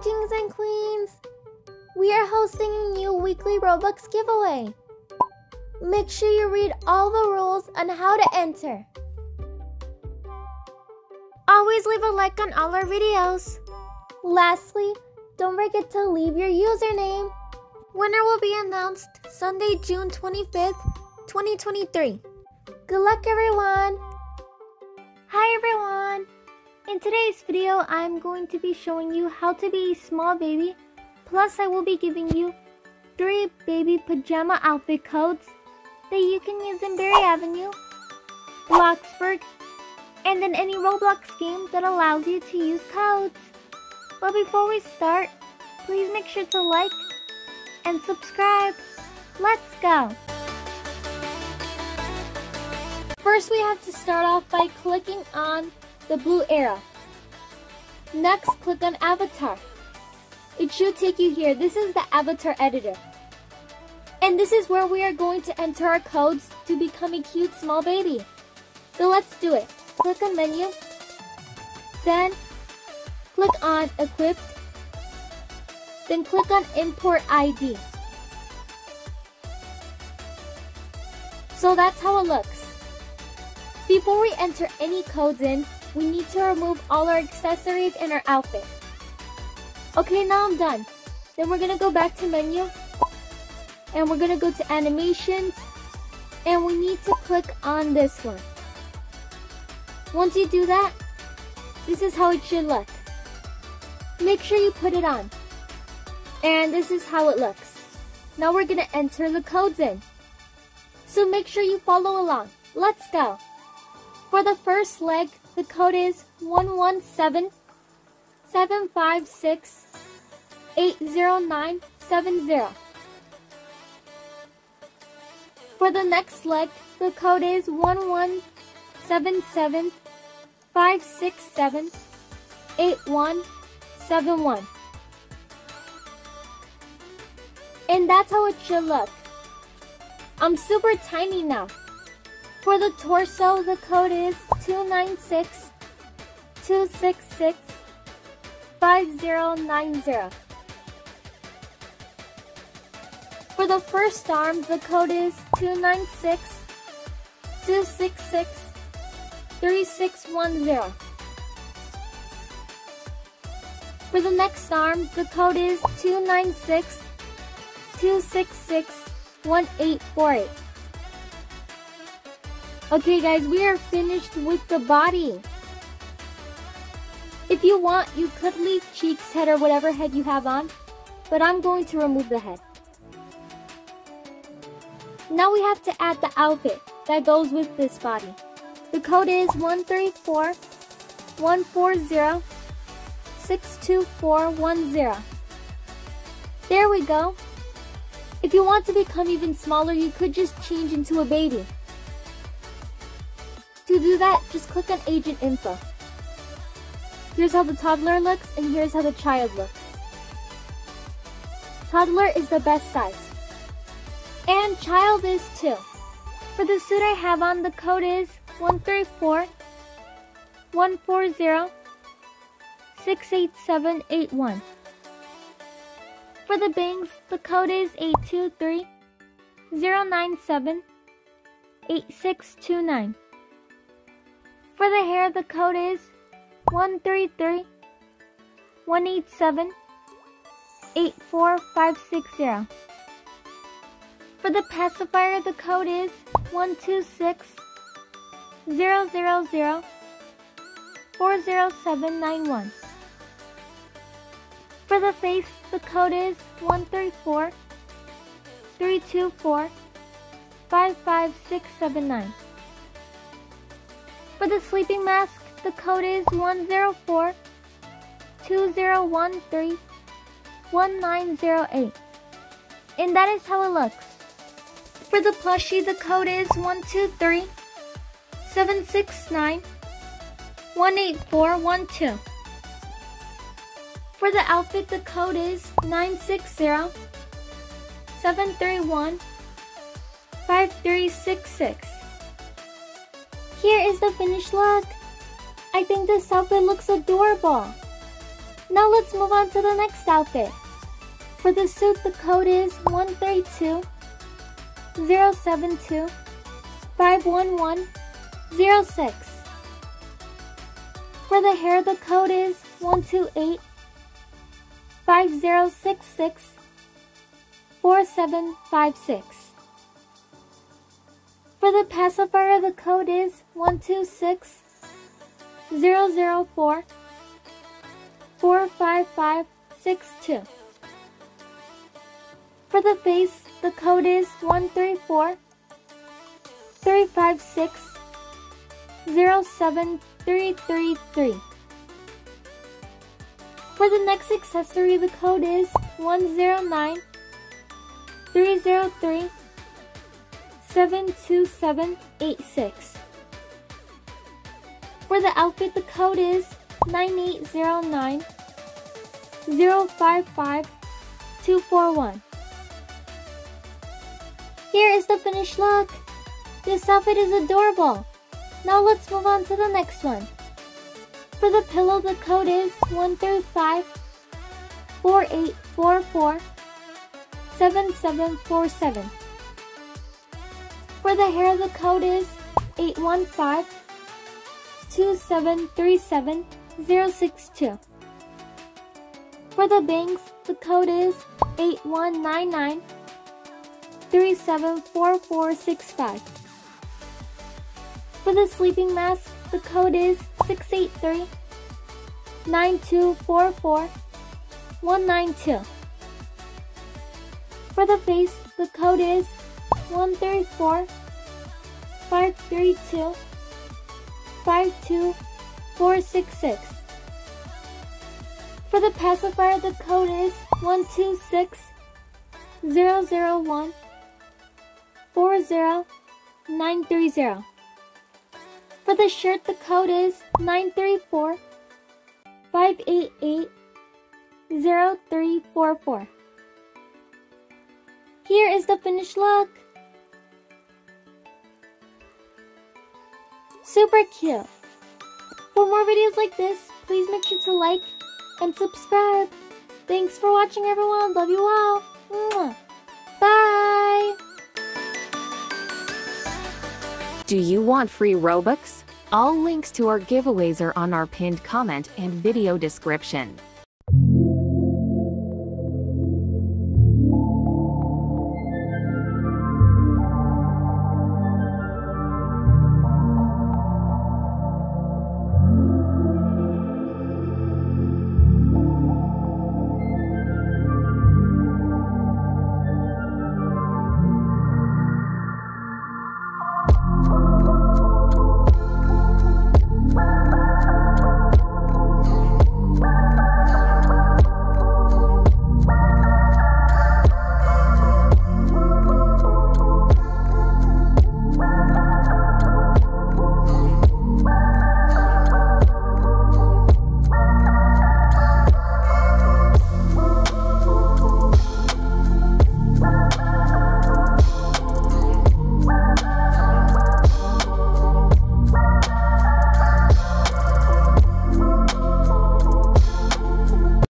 Kings and queens! We are hosting a new weekly Robux giveaway. Make sure you read all the rules on how to enter. Always leave a like on all our videos. Lastly, don't forget to leave your username. Winner will be announced Sunday, June 25th, 2023. Good luck, everyone! Hi, everyone! In today's video, I'm going to be showing you how to be a small baby. Plus, I will be giving you three baby pajama outfit codes that you can use in Berry Avenue, Bloxburg, and in any Roblox game that allows you to use codes. But before we start, please make sure to like and subscribe. Let's go! First, we have to start off by clicking on the blue arrow. Next, click on Avatar. It should take you here. This is the Avatar Editor. And this is where we are going to enter our codes to become a cute small baby. So let's do it. Click on Menu. Then, click on Equipped. Then click on Import ID. So that's how it looks. Before we enter any codes in, we need to remove all our accessories and our outfit. Okay, now I'm done. Then we're gonna go back to menu and we're gonna go to animations and we need to click on this one. Once you do that, this is how it should look. Make sure you put it on. And this is how it looks. Now we're gonna enter the codes in. So make sure you follow along. Let's go. For the first leg, the code is 117 756 80970. For the next leg, the code is 1177 567 8171. And that's how it should look. I'm super tiny now. For the torso, the code is 296 266 5090. For the first arm, the code is 296 266 3610. For the next arm, the code is 296 266 1848. Okay guys, we are finished with the body. If you want, you could leave cheeks, head, or whatever head you have on, but I'm going to remove the head. Now we have to add the outfit that goes with this body. The code is 134 140 62410. There we go. If you want to become even smaller, you could just change into a baby. Do that, just click on Agent Info. Here's how the toddler looks, and here's how the child looks. Toddler is the best size. And child is too. For the suit I have on, the code is 134 140 68781. For the bangs, the code is 823 097 8629. For the hair, the code is 133 187 84560. For the pacifier, the code is 126 000 40791. For the face, the code is 134 324 55679. For the sleeping mask, the code is 104 2013 1908. And that is how it looks. For the plushie, the code is 123 769 18412. For the outfit, the code is 960 731 5366. Here is the finished look. I think this outfit looks adorable. Now let's move on to the next outfit. For the suit, the code is 132 072 511 06. For the hair, the code is 128 5066 4756. For the pacifier, the code is 126 004 45562. For the face, the code is 134 356 07333. For the next accessory, the code is 109 303 72786. For the outfit, the code is 9809 055 241. Here is the finished look. This outfit is adorable. Now let's move on to the next one. For the pillow, the code is 135 4844 7747. For the hair, the code is 815 2737 062. For the bangs, the code is 8199 374465. For the sleeping mask, the code is 683 9244 192. For the face, the code is 134 532 52466. For the pacifier, the code is 126 001 40930. For the shirt, the code is 934 588 0344. Here is the finished look. Super cute. For more videos like this, please make sure to like and subscribe. Thanks for watching everyone. Love you all. Mwah. Bye. Do you want free Robux? All links to our giveaways are on our pinned comment and video description.